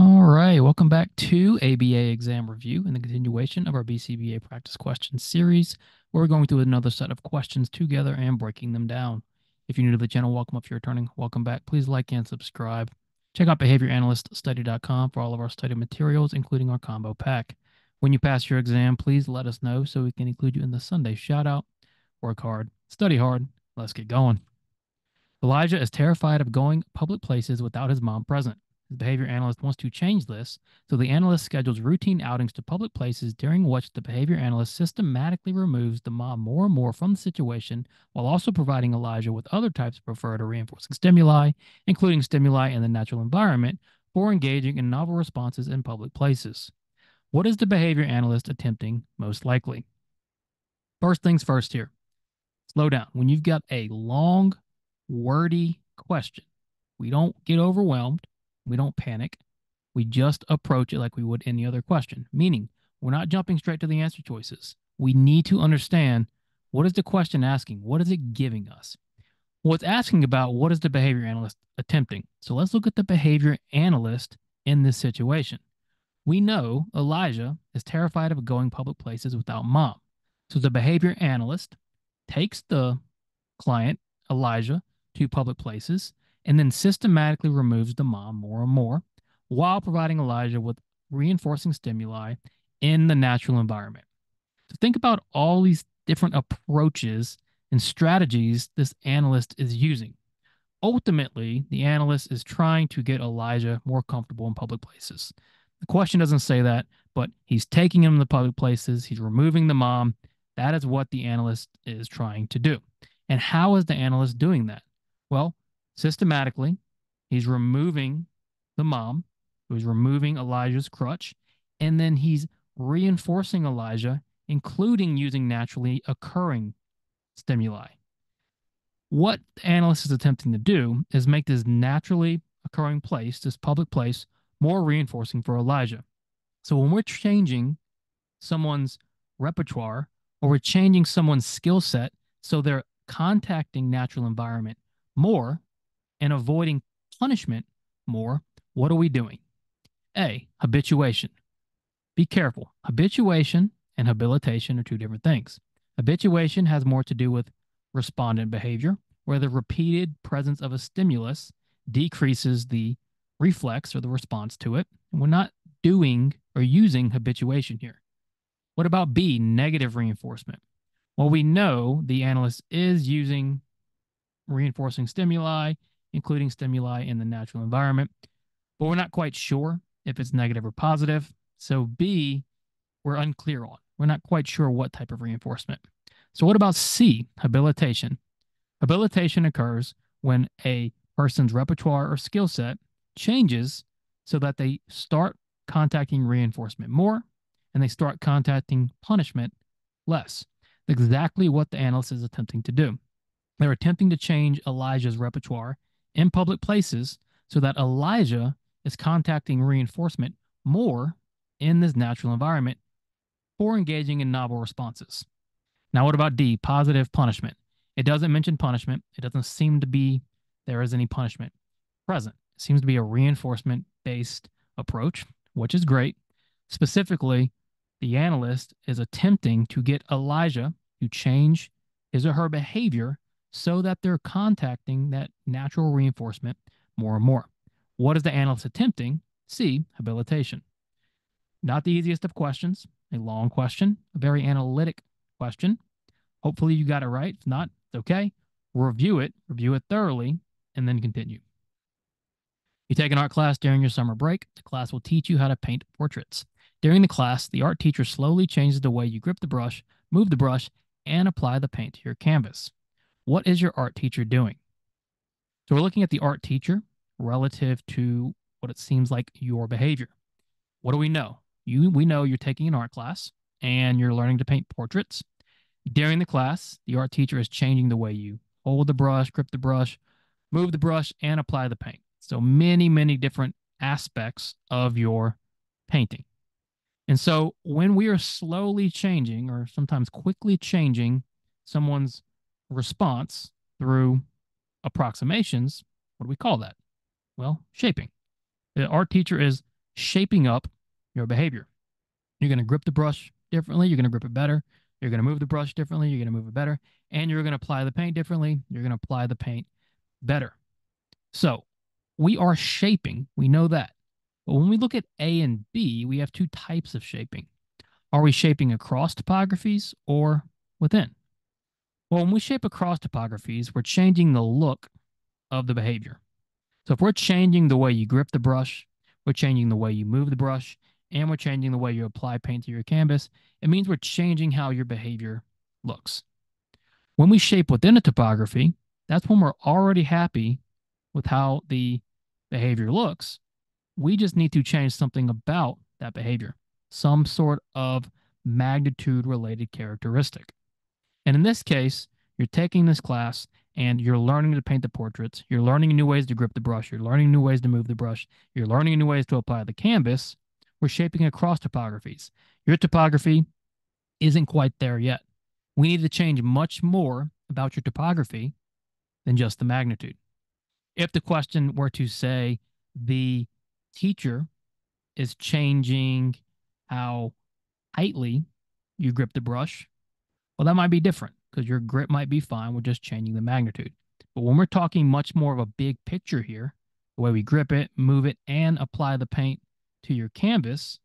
All right, welcome back to ABA exam review and the continuation of our BCBA practice questions series, where we're going through another set of questions together and breaking them down. If you're new to the channel, welcome. If you're returning, welcome back. Please like and subscribe. Check out behavioranalyststudy.com for all of our study materials, including our combo pack. When you pass your exam, please let us know so we can include you in the Sunday shout out. Work hard, study hard. Let's get going. Elijah is terrified of going public places without his mom present. The behavior analyst wants to change this, so the analyst schedules routine outings to public places during which the behavior analyst systematically removes the mom more and more from the situation while also providing Elijah with other types of preferred or reinforcing stimuli, including stimuli in the natural environment, for engaging in novel responses in public places. What is the behavior analyst attempting most likely? First things first here. Slow down. When you've got a long, wordy question, we don't get overwhelmed we don't panic. We just approach it like we would any other question, meaning we're not jumping straight to the answer choices. We need to understand what is the question asking? What is it giving us? Well, it's asking about what is the behavior analyst attempting. So let's look at the behavior analyst in this situation. We know Elijah is terrified of going public places without mom. So the behavior analyst takes the client, Elijah, to public places and then systematically removes the mom more and more while providing Elijah with reinforcing stimuli in the natural environment. So think about all these different approaches and strategies this analyst is using. Ultimately, the analyst is trying to get Elijah more comfortable in public places. The question doesn't say that, but he's taking him to public places, he's removing the mom. That is what the analyst is trying to do. And how is the analyst doing that? Well, systematically. He's removing the mom, who's removing Elijah's crutch, and then he's reinforcing Elijah, including using naturally occurring stimuli. What the analyst is attempting to do is make this naturally occurring place, this public place, more reinforcing for Elijah. So when we're changing someone's repertoire or we're changing someone's skill set so they're contacting natural environment more, and avoiding punishment more, what are we doing? A, habituation. Be careful. Habituation and habilitation are two different things. Habituation has more to do with respondent behavior, where the repeated presence of a stimulus decreases the reflex or the response to it. And we're not doing or using habituation here. What about B, negative reinforcement? Well, we know the analyst is using reinforcing stimuli including stimuli in the natural environment. But we're not quite sure if it's negative or positive. So, B, we're unclear on. We're not quite sure what type of reinforcement. So, what about C, habilitation? Habilitation occurs when a person's repertoire or skill set changes so that they start contacting reinforcement more and they start contacting punishment less. Exactly what the analyst is attempting to do. They're attempting to change Elijah's repertoire in public places so that Elijah is contacting reinforcement more in this natural environment for engaging in novel responses. Now, what about D, positive punishment? It doesn't mention punishment. It doesn't seem to be there is any punishment present. It seems to be a reinforcement based approach, which is great. Specifically, the analyst is attempting to get Elijah to change his or her behavior so that they're contacting that natural reinforcement more and more. What is the analyst attempting? C, habilitation. Not the easiest of questions, a long question, a very analytic question. Hopefully you got it right. If not, it's okay. Review it, review it thoroughly, and then continue. You take an art class during your summer break. The class will teach you how to paint portraits. During the class, the art teacher slowly changes the way you grip the brush, move the brush, and apply the paint to your canvas. What is your art teacher doing? So we're looking at the art teacher relative to what it seems like your behavior. What do we know? You we know you're taking an art class and you're learning to paint portraits. During the class, the art teacher is changing the way you hold the brush, grip the brush, move the brush, and apply the paint. So many, many different aspects of your painting. And so when we are slowly changing or sometimes quickly changing someone's response through approximations, what do we call that? Well, shaping. Art teacher is shaping up your behavior. You're going to grip the brush differently. You're going to grip it better. You're going to move the brush differently. You're going to move it better. And you're going to apply the paint differently. You're going to apply the paint better. So we are shaping. We know that. But when we look at A and B, we have two types of shaping. Are we shaping across topographies or within? Well, when we shape across topographies, we're changing the look of the behavior. So if we're changing the way you grip the brush, we're changing the way you move the brush, and we're changing the way you apply paint to your canvas, it means we're changing how your behavior looks. When we shape within a topography, that's when we're already happy with how the behavior looks. We just need to change something about that behavior, some sort of magnitude related characteristic. And in this case, you're taking this class and you're learning to paint the portraits. You're learning new ways to grip the brush. You're learning new ways to move the brush. You're learning new ways to apply the canvas. We're shaping across topographies. Your topography isn't quite there yet. We need to change much more about your topography than just the magnitude. If the question were to say the teacher is changing how tightly you grip the brush, well, that might be different because your grip might be fine. We're just changing the magnitude. But when we're talking much more of a big picture here, the way we grip it, move it, and apply the paint to your canvas,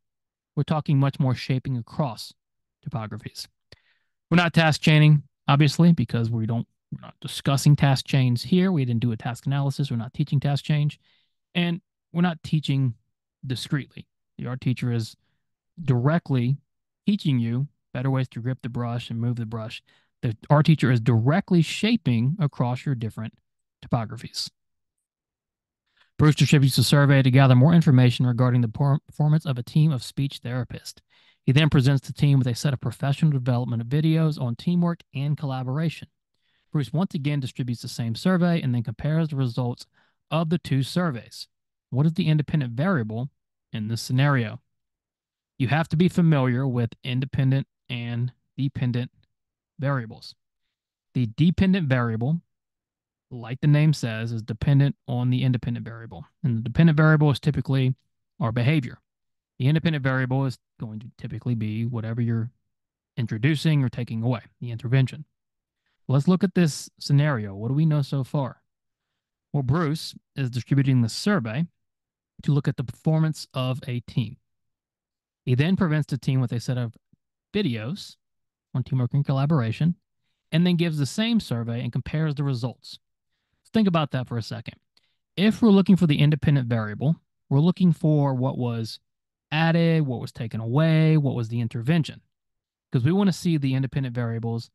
we're talking much more shaping across topographies. We're not task chaining, obviously, because we don't we're not discussing task chains here. We didn't do a task analysis. We're not teaching task chains. And we're not teaching discreetly. The art teacher is directly teaching you better ways to grip the brush and move the brush. The art teacher is directly shaping across your different topographies. Bruce distributes a survey to gather more information regarding the performance of a team of speech therapists. He then presents the team with a set of professional development videos on teamwork and collaboration. Bruce once again distributes the same survey and then compares the results of the two surveys. What is the independent variable in this scenario? You have to be familiar with independent and dependent variables. The dependent variable like the name says, is dependent on the independent variable. And the dependent variable is typically our behavior. The independent variable is going to typically be whatever you're introducing or taking away, the intervention. Let's look at this scenario. What do we know so far? Well, Bruce is distributing the survey to look at the performance of a team. He then presents the team with a set of videos on teamwork and collaboration, and then gives the same survey and compares the results think about that for a second. If we're looking for the independent variable, we're looking for what was added, what was taken away, what was the intervention, because we want to see the independent variables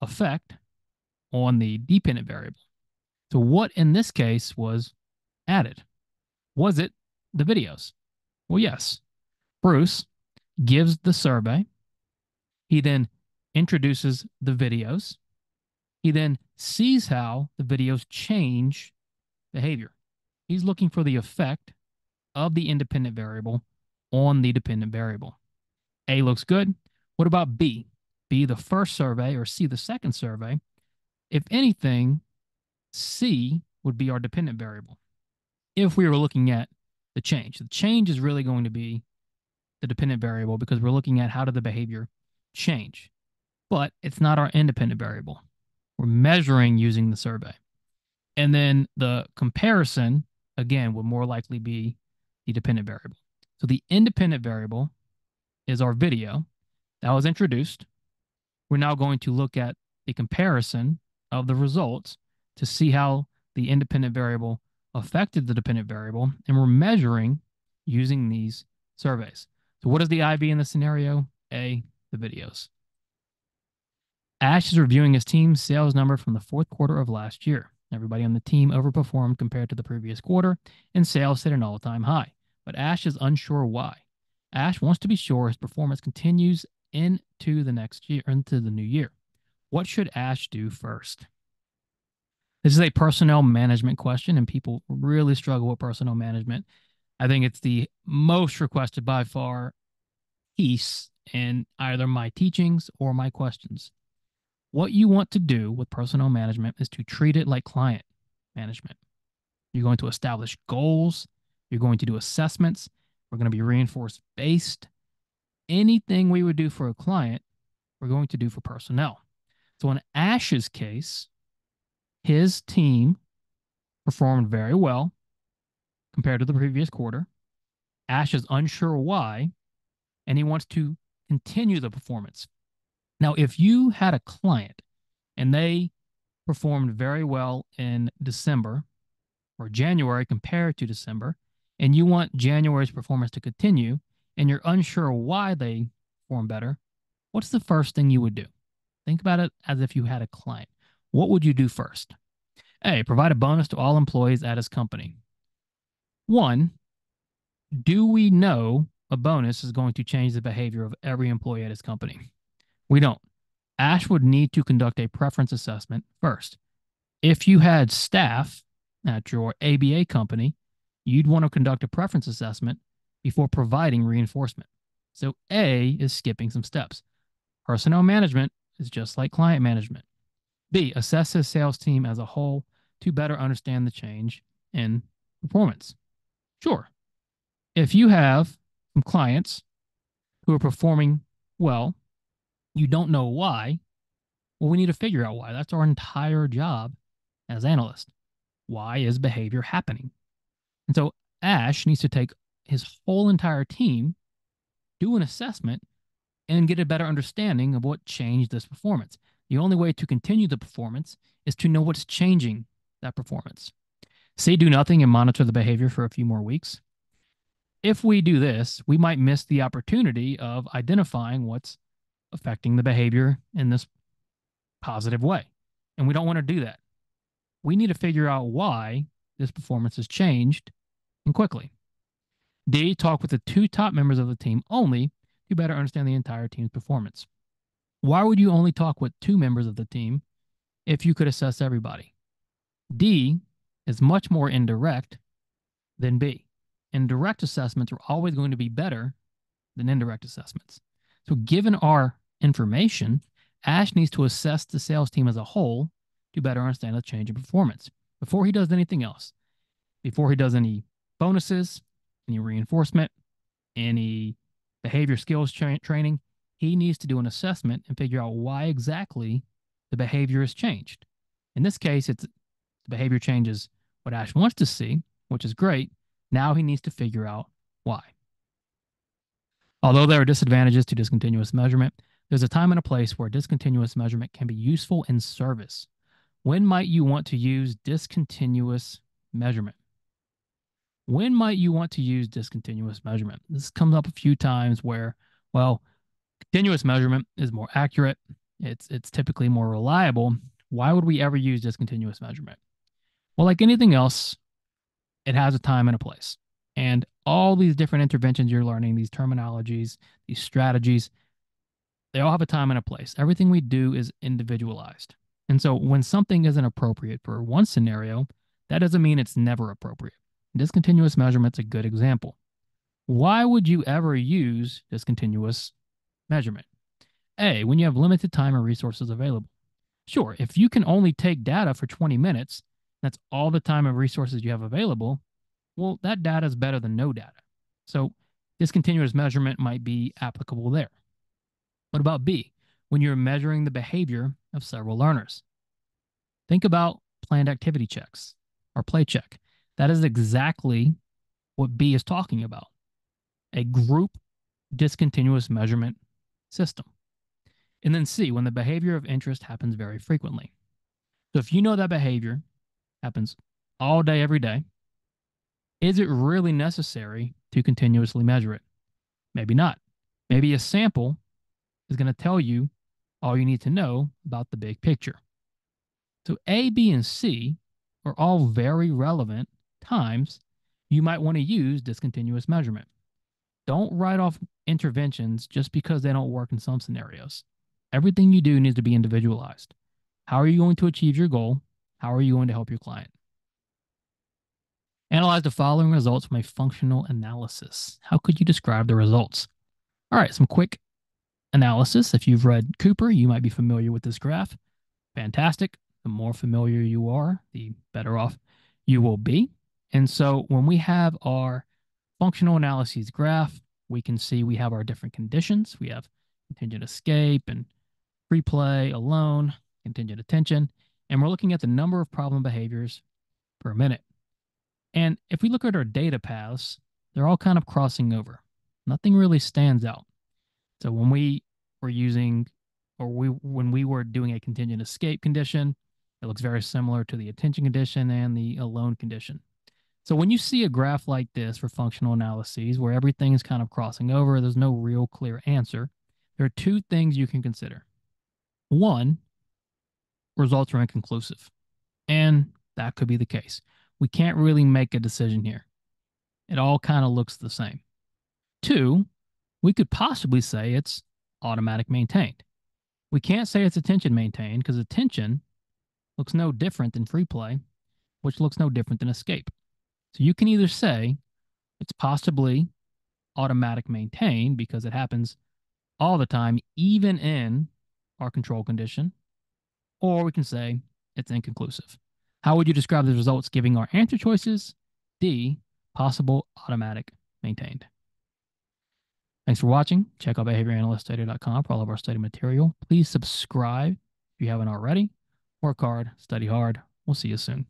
effect on the dependent variable. So, what in this case was added? Was it the videos? Well, yes. Bruce gives the survey. He then introduces the videos. He then sees how the videos change behavior. He's looking for the effect of the independent variable on the dependent variable. A looks good. What about B? B, the first survey, or C, the second survey? If anything, C would be our dependent variable. If we were looking at the change, the change is really going to be the dependent variable because we're looking at how did the behavior change. But it's not our independent variable. We're measuring using the survey. And then the comparison, again, would more likely be the dependent variable. So the independent variable is our video that was introduced. We're now going to look at the comparison of the results to see how the independent variable affected the dependent variable. And we're measuring using these surveys. So what is the IV in the scenario? A, the videos. Ash is reviewing his team's sales number from the fourth quarter of last year. Everybody on the team overperformed compared to the previous quarter, and sales hit an all time high. But Ash is unsure why. Ash wants to be sure his performance continues into the next year, into the new year. What should Ash do first? This is a personnel management question, and people really struggle with personnel management. I think it's the most requested by far piece in either my teachings or my questions. What you want to do with personnel management is to treat it like client management. You're going to establish goals, you're going to do assessments, We're going to be reinforced based. Anything we would do for a client, we're going to do for personnel. So in Ash's case, his team performed very well compared to the previous quarter. Ash is unsure why, and he wants to continue the performance. Now, if you had a client and they performed very well in December or January compared to December, and you want January's performance to continue, and you're unsure why they perform better, what's the first thing you would do? Think about it as if you had a client. What would you do first? A, provide a bonus to all employees at his company. One, do we know a bonus is going to change the behavior of every employee at his company? We don't. Ash would need to conduct a preference assessment first. If you had staff at your ABA company, you'd want to conduct a preference assessment before providing reinforcement. So A is skipping some steps. Personnel management is just like client management. B, assess his sales team as a whole to better understand the change in performance. Sure. If you have some clients who are performing well, you don't know why, well, we need to figure out why. That's our entire job as analysts. Why is behavior happening? And so Ash needs to take his whole entire team, do an assessment, and get a better understanding of what changed this performance. The only way to continue the performance is to know what's changing that performance. Say do nothing and monitor the behavior for a few more weeks. If we do this, we might miss the opportunity of identifying what's affecting the behavior in this positive way. And we don't want to do that. We need to figure out why this performance has changed and quickly. D, talk with the two top members of the team only to better understand the entire team's performance. Why would you only talk with two members of the team if you could assess everybody? D is much more indirect than B. And direct assessments are always going to be better than indirect assessments. So, given our information, Ash needs to assess the sales team as a whole to better understand the change in performance before he does anything else. Before he does any bonuses, any reinforcement, any behavior skills tra- training, he needs to do an assessment and figure out why exactly the behavior has changed. In this case, it's the behavior changes what Ash wants to see, which is great. Now he needs to figure out why. Although there are disadvantages to discontinuous measurement, there's a time and a place where discontinuous measurement can be useful in service. When might you want to use discontinuous measurement? When might you want to use discontinuous measurement? This comes up a few times where, well, continuous measurement is more accurate. It's it's typically more reliable. Why would we ever use discontinuous measurement? Well, like anything else, it has a time and a place. And all these different interventions you're learning, these terminologies, these strategies, they all have a time and a place. Everything we do is individualized. And so when something isn't appropriate for one scenario, that doesn't mean it's never appropriate. Discontinuous measurement's a good example. Why would you ever use discontinuous measurement? A, when you have limited time and resources available. Sure, if you can only take data for 20 minutes, that's all the time and resources you have available, well, that data is better than no data. So discontinuous measurement might be applicable there. What about B? When you're measuring the behavior of several learners. Think about planned activity checks or PLACHECK. That is exactly what B is talking about a group discontinuous measurement system. And then C, when the behavior of interest happens very frequently. So if you know that behavior happens all day, every day, is it really necessary to continuously measure it? Maybe not. Maybe a sample is going to tell you all you need to know about the big picture. So A, B, and C are all very relevant times you might want to use discontinuous measurement. Don't write off interventions just because they don't work in some scenarios. Everything you do needs to be individualized. How are you going to achieve your goal? How are you going to help your client? Analyze the following results from a functional analysis. How could you describe the results? All right, some quick analysis. If you've read Cooper, you might be familiar with this graph. Fantastic. The more familiar you are, the better off you will be. And so when we have our functional analyses graph, we can see we have our different conditions. We have contingent escape and free play, alone, contingent attention, and we're looking at the number of problem behaviors per minute. And if we look at our data paths, they're all kind of crossing over. Nothing really stands out. So when we were using, or we when we were doing a contingent escape condition, it looks very similar to the attention condition and the alone condition. So when you see a graph like this for functional analyses where everything is kind of crossing over, there's no real clear answer, there are two things you can consider. One, results are inconclusive. And that could be the case. We can't really make a decision here. It all kind of looks the same. Two, we could possibly say it's automatic maintained. We can't say it's attention maintained because attention looks no different than free play, which looks no different than escape. So you can either say it's possibly automatic maintained because it happens all the time, even in our control condition, or we can say it's inconclusive. How would you describe the results giving our answer choices? D, possible automatic maintained. Thanks for watching. Check out behavioranalyststudy.com for all of our study material. Please subscribe if you haven't already. Work hard, study hard. We'll see you soon.